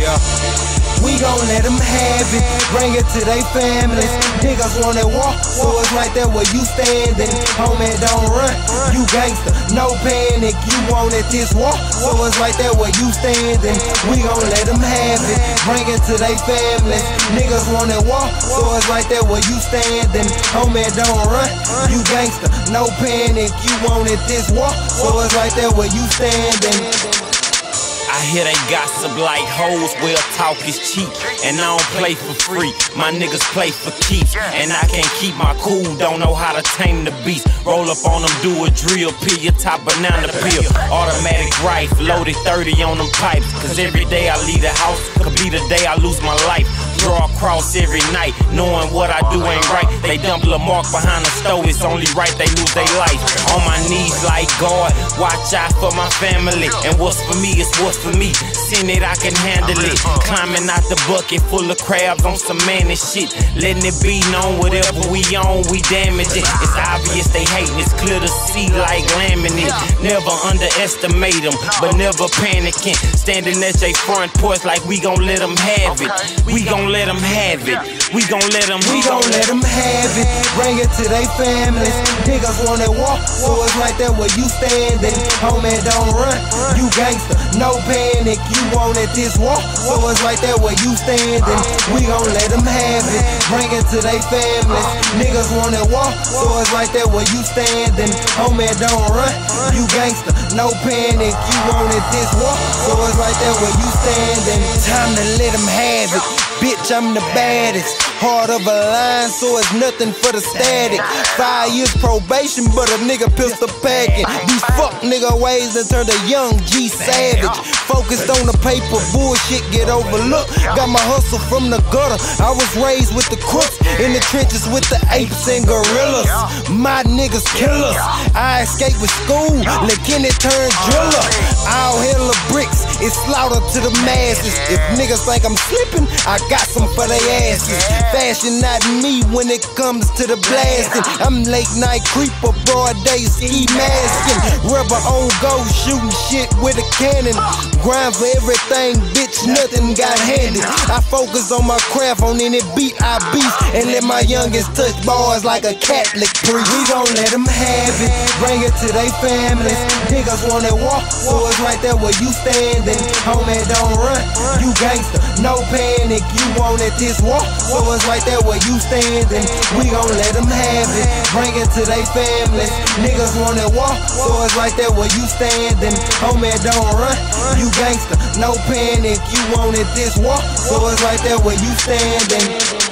Yeah. We gon' let them have it, bring it to they families. Niggas wanna walk, so it's right there where you standing. Homie, don't run, you gangster, no panic. You wanted this walk, so it's right there where you standing. We gon' let them have it, bring it to they families. Niggas wanna walk, so it's right there where you standing. Homie, don't run, you gangster, no panic. You wanted this walk, so it's right there where you standing. I hear they gossip like hoes, well talk is cheap. And I don't play for free, my niggas play for keeps. And I can't keep my cool, don't know how to tame the beast. Roll up on them, do a drill, peel your top banana peel. Automatic rifle, loaded 30 on them pipes. Cause every day I leave the house, could be the day I lose my life. Draw a cross every night, knowing what I do ain't right. They dump mark behind the stove, it's only right they lose their life. On my knees like God, watch out for my family. And what's for me is what's for me. Seen it, I can handle it. Climbing out the bucket full of crabs on some man and shit. Letting it be known, whatever we own, we damage it. It's obvious they hating, it's clear to see like laminate. Never underestimate them, but never panicking. Standing at their front porch like we gon' let them have it. We gon' let them have it. We gon' let them, we gon' let them have it. Bring it to they families. Niggas wanna walk, so it's right there where you standing. Homie, don't run. You gangster, no panic. You wanted this walk, so it's right there where you standing. We gon' let them have it. Bring it to they families. Niggas wanna walk, so it's right there where you standing. Homie, don't run. You gangster, no panic. You wanted this walk, so it's right there where you standing. Time to let them have it. Bitch, I'm the baddest. Heart of a lion, so it's nothing for the static. Five years probation, but a nigga pistol packing. These fuck nigga ways that turned a young G savage. Focused on the paper, bullshit get overlooked. Got my hustle from the gutter. I was raised with the crooks in the trenches with the apes and gorillas. My niggas killers. I escaped with school, it turned driller. All hell of bricks, it's slaughter to the masses. If niggas think I'm slipping, I got some for their asses. Fashion not me when it comes to the blasting. I'm late night creeper, broad day ski masking. Rubber on go, shooting shit with a cannon. Grind for everything, bitch, nothing got handed. I focus on my craft, on any beat I beast, and let my youngest touch bars like a Catholic priest. We gon' let them have it, bring it to they families. Niggas wanna walk, so it's right there where you standing. Homie, don't run, you gangster, no panic. You wanted this walk, so it's right there where you standing. We gon' let them have it, bring it to they families. Niggas wanna walk, so it's right there where you standing. Homie, don't run, you gangster, no panic. You wanted this walk, so it's right there where you standing.